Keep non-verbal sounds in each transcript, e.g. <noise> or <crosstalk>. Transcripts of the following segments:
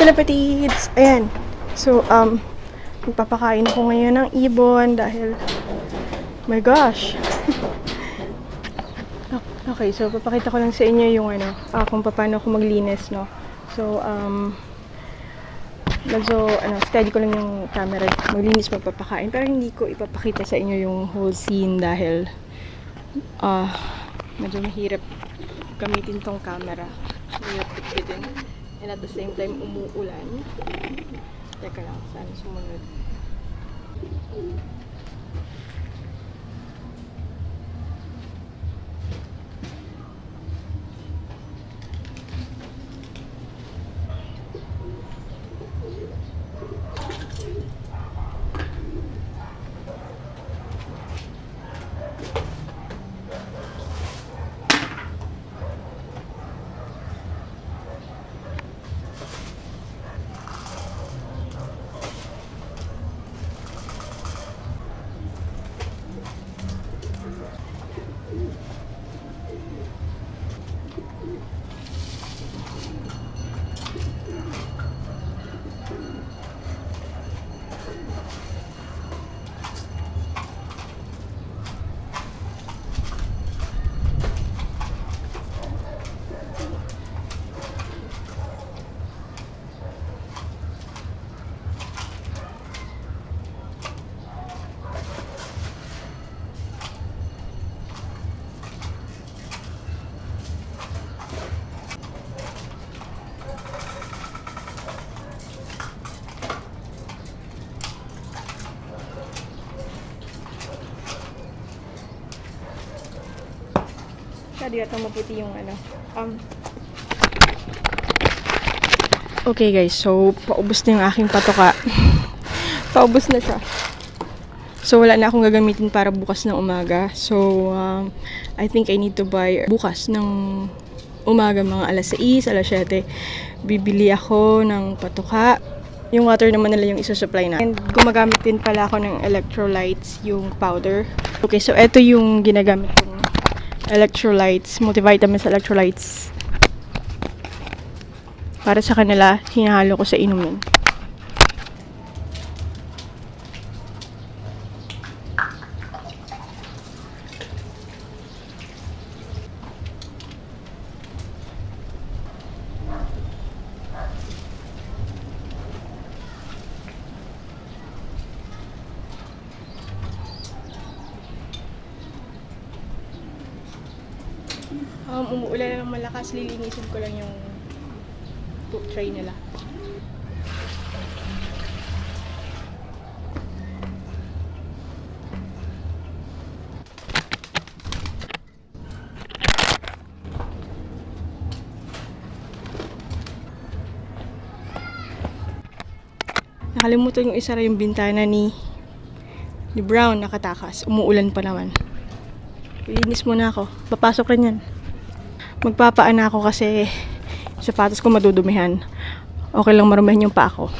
Kalapatids! Ayan. So, um, magpapakain ako ngayon ng ibon dahil, my gosh. <laughs> okay, so papakita ko lang sa inyo yung ano, ah, kung paano ako maglinis, no. So, um, medyo, ano, steady ko lang yung camera. Maglinis, magpapakain. Pero hindi ko ipapakita sa inyo yung whole scene dahil, ah, medyo mahirap gamitin tong camera. Mahirap bitbitin. At the same time, umuulan. Teka lang, saan sumunod? Masyado yata maputi yung ano. Um, okay guys, so paubos na yung aking patoka. <laughs> paubos na siya. So wala na akong gagamitin para bukas ng umaga. So um, I think I need to buy bukas ng umaga mga alas 6, alas 7. Bibili ako ng patoka. Yung water naman nila yung isa-supply na. And gumagamit din pala ako ng electrolytes, yung powder. Okay, so ito yung ginagamit kong electrolytes, multivitamins electrolytes. Para sa kanila, hinahalo ko sa inumin. Um, umuulan ng malakas, lilinisin ko lang yung poop tray nila. Nakalimutan yung isara yung bintana ni ni Brown nakatakas. Umuulan pa naman. Linis muna ako. Papasok rin yan. Magpapaan ako kasi sapatos ko madudumihan. Okay lang marumihan yung pa ako.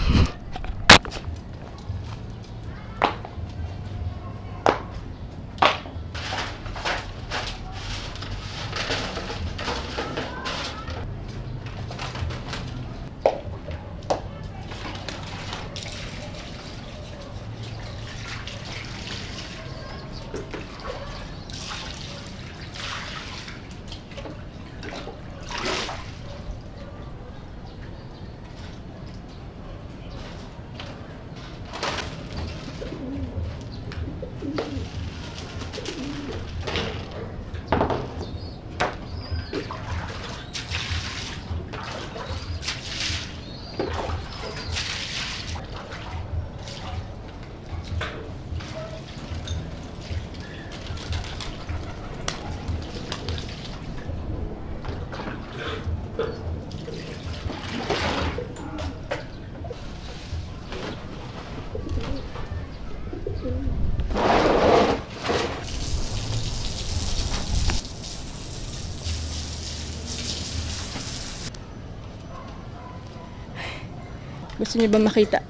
Gusto niyo ba makita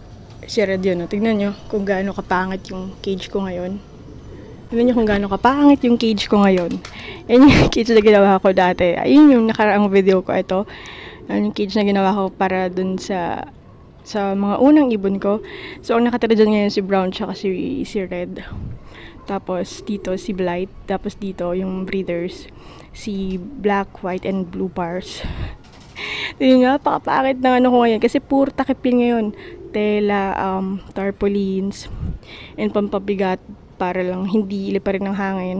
si Red yun? No? Tignan niyo kung gaano kapangit yung cage ko ngayon. Tignan niyo kung gaano kapangit yung cage ko ngayon. Yan yung <laughs> cage na ginawa ko dati. Ayun yung nakaraang video ko. Ito, Ano yung cage na ginawa ko para dun sa sa mga unang ibon ko. So, ang nakatira dyan ngayon si Brown tsaka si, si Red. Tapos dito si Blight. Tapos dito yung breeders. Si Black, White, and Blue Pars. Yun nga, pakapakit ng ano ko ngayon. Kasi puro takip yun ngayon. Tela, um, tarpaulins, and pampabigat para lang hindi ili pa rin ng hangin.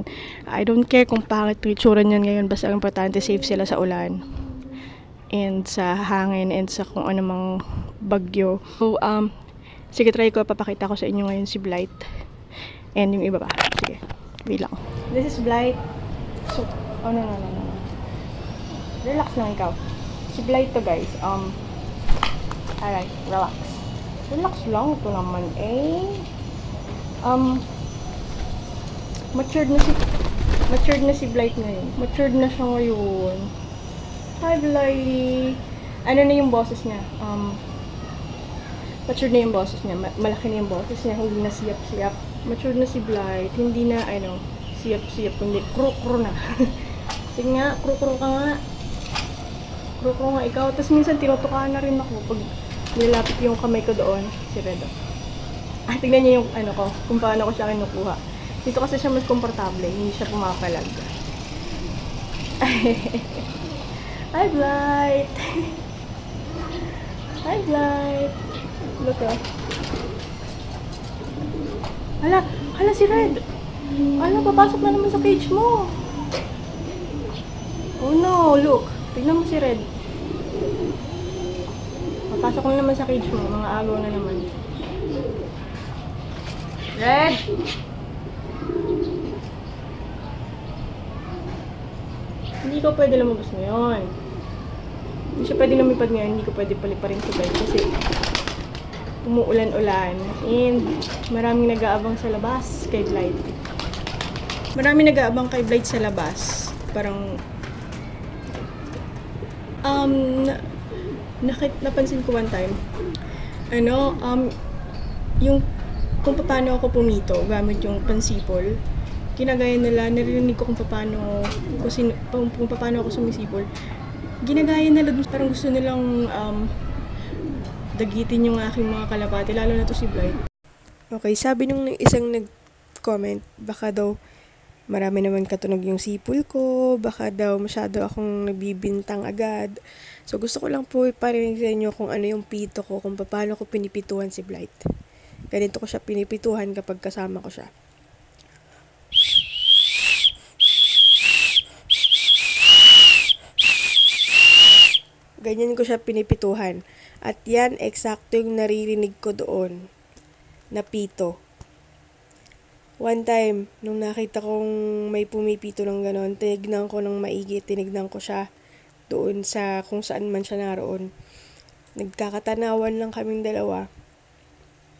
I don't care kung pangit yung itsura niyan ngayon. Basta ang importante safe sila sa ulan. And sa hangin and sa kung anumang bagyo. So, um, sige try ko. Papakita ko sa inyo ngayon si Blight. And yung iba pa. Sige. Wait lang. This is Blight. So, oh no, no, no, no. Relax lang ikaw. Blight to guys. Um, alright, relax. Relax lang. Ito naman eh. Um, matured na si matured na si Blight ngayon. Matured na siya ngayon. Hi Blight. Ano na yung boses niya? Um, matured na yung boses niya. Ma- malaki na yung boses niya. Hindi na siyap-siyap. Matured na si Blight. Hindi na, ano, siyap-siyap. Kundi, kro-kro na. <laughs> Sige nga, kro-kro ka nga. Kro-kro nga ikaw. Tapos minsan tinutukaan na rin ako pag nilalapit yung kamay ko doon. Si Redo. Ah, tignan niyo yung ano ko, kung paano ko siya kinukuha. Dito kasi siya mas komportable, hindi siya pumapalag. <laughs> Hi, Blight! <laughs> Hi, Blight! Look ah. Hala, hala si Red! Hala, papasok na naman sa cage mo! Oh no, look! Tignan mo si Red. Papasok na naman sa cage mo, mga agaw na naman. Red! Hindi ko pwede lumabas ngayon. Hindi siya pwede lumipad ngayon, hindi ko pwede paliparin sa bed kasi umuulan-ulan and maraming nag-aabang sa labas kay Blight. Maraming nag-aabang kay Blight sa labas. Parang um na, nakit napansin ko one time. Ano um yung kung paano ako pumito gamit yung pansipol ginagaya nila narinig ko kung paano kung, sin, kung, paano ako sumisipol. Ginagaya nila parang gusto nilang um, dagitin yung aking mga kalapati lalo na to si Blight okay sabi nung isang nag-comment baka daw marami naman katunog yung sipol ko, baka daw masyado akong nabibintang agad. So gusto ko lang po iparinig sa inyo kung ano yung pito ko, kung paano ko pinipituhan si Blight. Ganito ko siya pinipituhan kapag kasama ko siya. Ganyan ko siya pinipituhan. At yan, eksakto yung naririnig ko doon na pito. One time, nung nakita kong may pumipito ng ganon, tinignan ko ng maigi, tinignan ko siya doon sa kung saan man siya naroon. Nagkakatanawan lang kaming dalawa.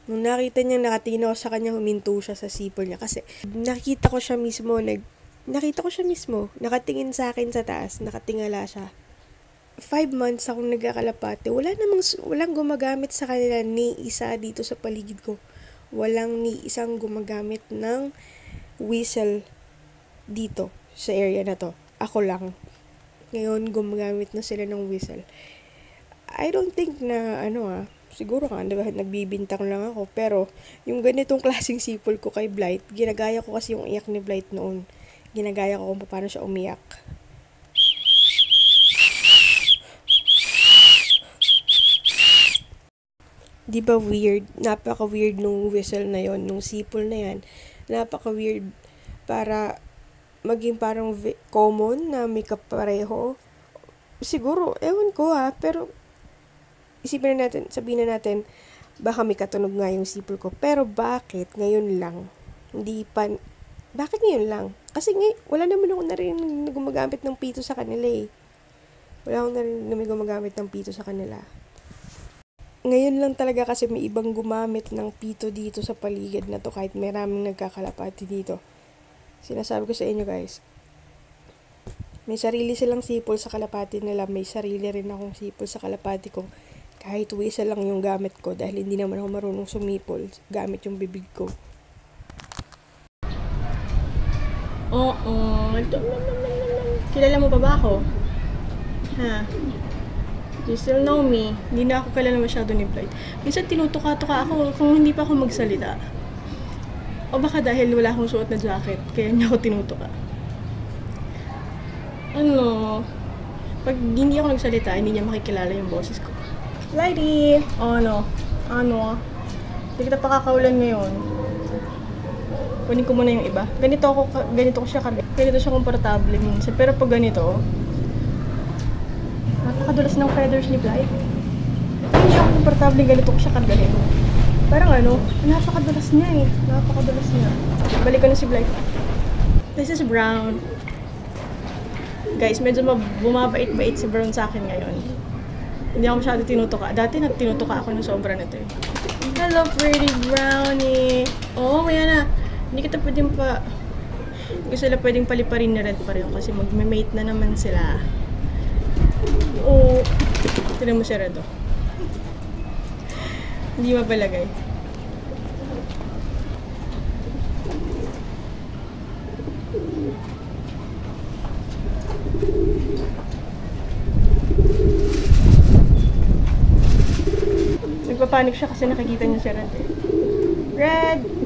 Nung nakita niya nakatingin ako sa kanya, huminto siya sa sipol niya. Kasi nakita ko siya mismo, nag, nakita ko siya mismo, nakatingin sa akin sa taas, nakatingala siya. Five months akong nagkakalapate, wala namang, walang gumagamit sa kanila ni isa dito sa paligid ko walang ni isang gumagamit ng whistle dito sa area na to. Ako lang. Ngayon, gumagamit na sila ng whistle. I don't think na, ano ah, siguro nga, nagbibintang lang ako. Pero, yung ganitong <laughs> klaseng sipol ko kay Blight, ginagaya ko kasi yung iyak ni Blight noon. Ginagaya ko kung paano siya umiyak. Di ba weird? Napaka-weird nung whistle na yon nung sipol na yan. Napaka-weird para maging parang common na may kapareho. Siguro, ewan ko ha, pero isipin na natin, sabihin na natin, baka may katunog nga yung sipol ko. Pero bakit ngayon lang? Hindi pa, bakit ngayon lang? Kasi ngay, wala naman ako narinig na gumagamit ng pito sa kanila eh. Wala akong narinig na may gumagamit ng pito sa kanila ngayon lang talaga kasi may ibang gumamit ng pito dito sa paligid na to kahit maraming nagkakalapati dito. Sinasabi ko sa inyo guys, may sarili silang sipol sa kalapati nila, may sarili rin akong sipol sa kalapati ko. Kahit wisa lang yung gamit ko dahil hindi naman ako marunong sumipol gamit yung bibig ko. Oo. Kilala mo pa ba ako? Ha? You still know me. Hindi na ako kalala masyado ni Blight. Minsan tinutuka-tuka ako kung hindi pa ako magsalita. O baka dahil wala akong suot na jacket, kaya niya ako tinutuka. Ano, pag hindi ako nagsalita, hindi niya makikilala yung boses ko. Blighty! O ano? Ano? Hindi kita pakakaulan ngayon. Kunin ko muna yung iba. Ganito ako, ganito ko siya karga. Ganito siya komportable minsan. Pero pag ganito, napakadulas ng feathers ni Blight. Hindi ako komportable ganito ko siya kargahin. Parang ano, napakadulas niya eh. Napakadulas niya. Balik ko na si Blight. This is brown. Guys, medyo mab- bumabait-bait si Brown sa akin ngayon. Hindi ako masyado tinutuka. Dati nagtinutuka ako ng sobra nito eh. Hello, pretty brownie! Oo, oh, maya na. Hindi kita pwedeng pa... Hindi ko sila pwedeng paliparin na red pa rin kasi magme-mate na naman sila. Tinan mo oh. Hindi mapalagay. Nagpapanik siya kasi nakikita niya si Red. Red!